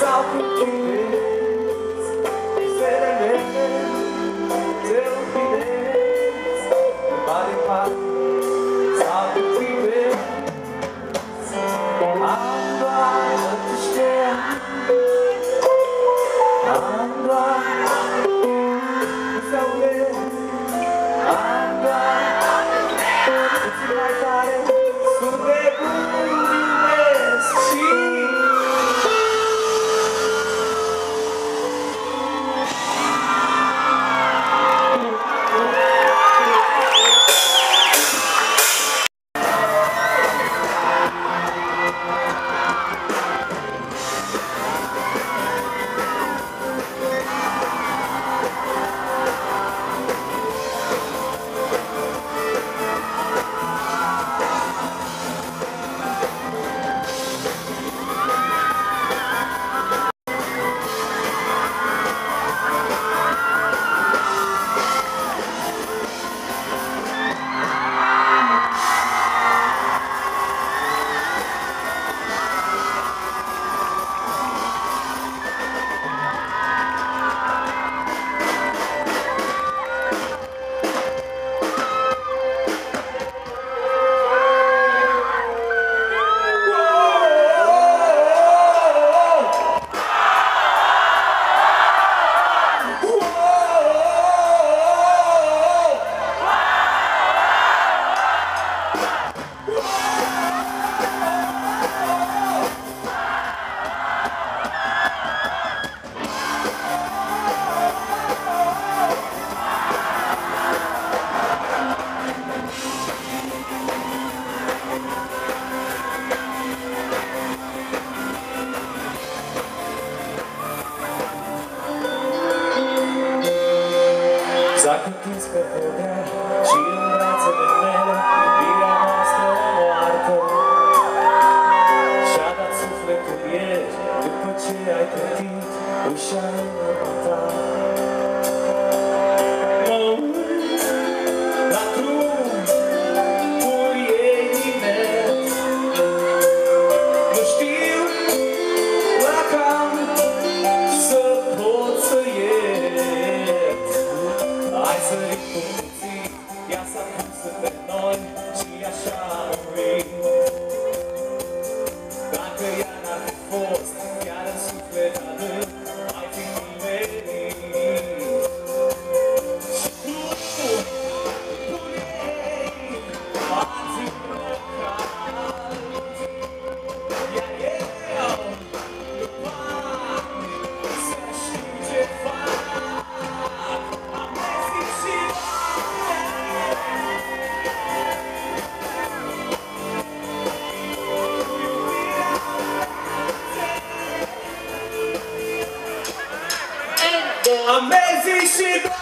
să Yes. see it.